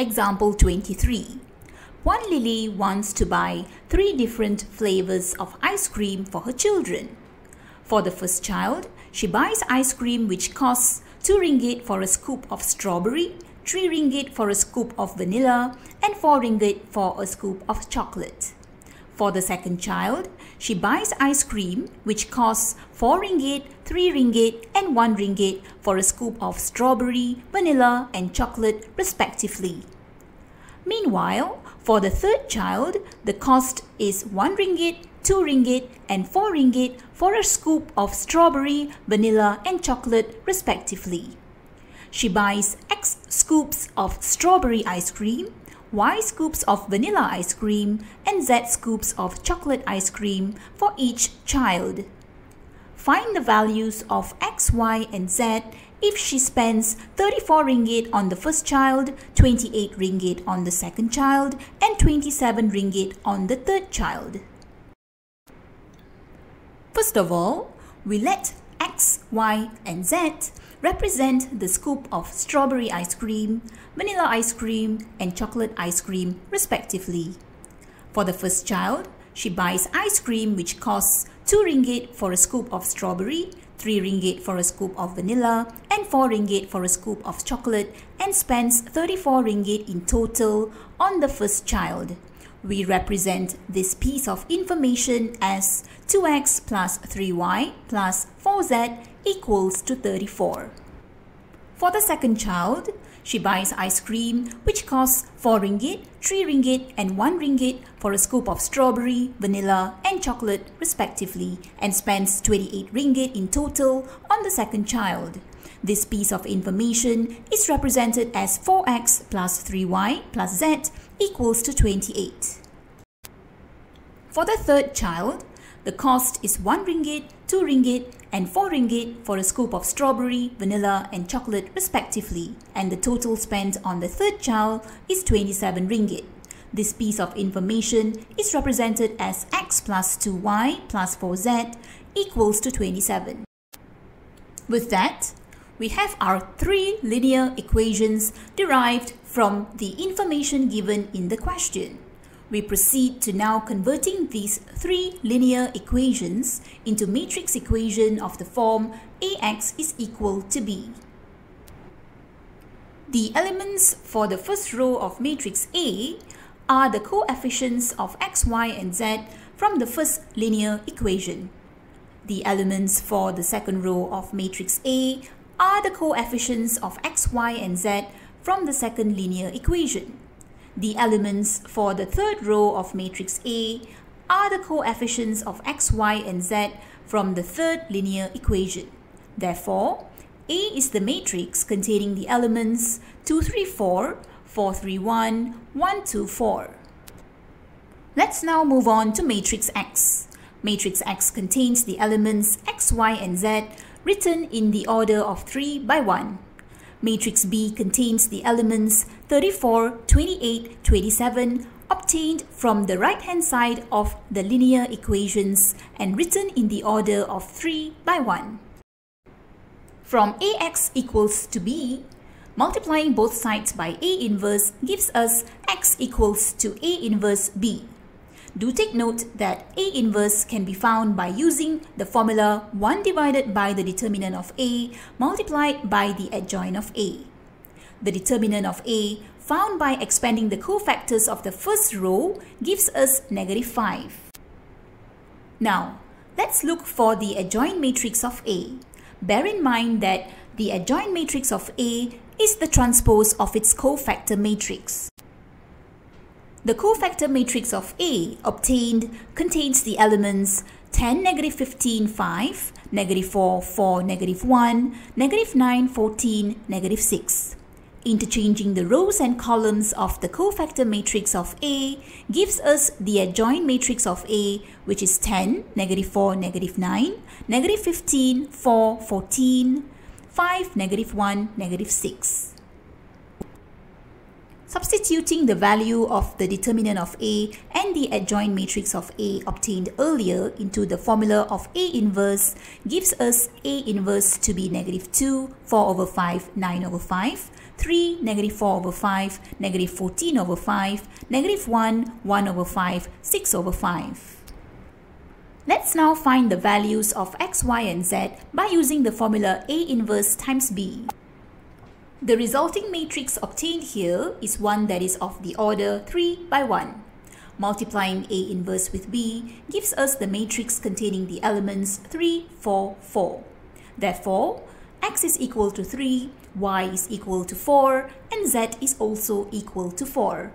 Example 23. Puan Lily wants to buy three different flavors of ice cream for her children. For the first child, she buys ice cream which costs 2 ringgit for a scoop of strawberry, 3 ringgit for a scoop of vanilla, and 4 ringgit for a scoop of chocolate. For the second child, she buys ice cream which costs 4 ringgit, 3 ringgit and 1 ringgit for a scoop of strawberry, vanilla and chocolate respectively. Meanwhile, for the third child, the cost is 1 ringgit, 2 ringgit and 4 ringgit for a scoop of strawberry, vanilla and chocolate respectively. She buys X scoops of strawberry ice cream, Y scoops of vanilla ice cream and Z scoops of chocolate ice cream for each child. Find the values of X, Y and Z if she spends 34 ringgit on the first child, 28 ringgit on the second child and 27 ringgit on the third child. First of all, we let X, Y and Z represent the scoop of strawberry ice cream, vanilla ice cream, and chocolate ice cream respectively. For the first child, she buys ice cream which costs 2 ringgit for a scoop of strawberry, 3 ringgit for a scoop of vanilla, and 4 ringgit for a scoop of chocolate and spends 34 ringgit in total on the first child. We represent this piece of information as 2x plus 3y plus 4z equals to 34. For the second child, she buys ice cream which costs 4 ringgit, 3 ringgit and 1 ringgit for a scoop of strawberry, vanilla and chocolate respectively and spends 28 ringgit in total on the second child. This piece of information is represented as 4x plus 3y plus z equals to 28. For the third child, the cost is 1 ringgit, 2 ringgit and 4 ringgit for a scoop of strawberry, vanilla and chocolate respectively and the total spent on the third child is 27 ringgit. This piece of information is represented as x plus 2y plus 4z equals to 27. With that, we have our three linear equations derived from the information given in the question. We proceed to now converting these three linear equations into matrix equation of the form AX is equal to B. The elements for the first row of matrix A are the coefficients of x, y and z from the first linear equation. The elements for the second row of matrix A are the coefficients of x, y, and z from the second linear equation. The elements for the third row of matrix A are the coefficients of x, y, and z from the third linear equation. Therefore, A is the matrix containing the elements 2, 3, 4, 4, 3, 1, 1, 2, 4. Let's now move on to matrix X. Matrix X contains the elements x, y, and z written in the order of 3 by 1. Matrix B contains the elements 34, 28, 27 obtained from the right-hand side of the linear equations and written in the order of 3 by 1. From AX equals to B, multiplying both sides by A inverse gives us X equals to A inverse B. Do take note that A inverse can be found by using the formula 1 divided by the determinant of A multiplied by the adjoint of A. The determinant of A found by expanding the cofactors of the first row gives us negative 5. Now, let's look for the adjoint matrix of A. Bear in mind that the adjoint matrix of A is the transpose of its cofactor matrix. The cofactor matrix of A obtained contains the elements 10, negative 15, 5, negative 4, 4, negative 1, negative 9, 14, negative 6. Interchanging the rows and columns of the cofactor matrix of A gives us the adjoint matrix of A which is 10, negative 4, negative 9, negative 15, 4, 14, 5, negative 1, negative 6. Substituting the value of the determinant of A and the adjoint matrix of A obtained earlier into the formula of A inverse gives us A inverse to be negative 2, 4 over 5, 9 over 5, 3, negative 4 over 5, negative 14 over 5, negative 1, 1 over 5, 6 over 5. Let's now find the values of x, y and z by using the formula A inverse times B. The resulting matrix obtained here is one that is of the order 3 by 1. Multiplying A inverse with B gives us the matrix containing the elements 3, 4, 4. Therefore, x is equal to 3, y is equal to 4, and z is also equal to 4.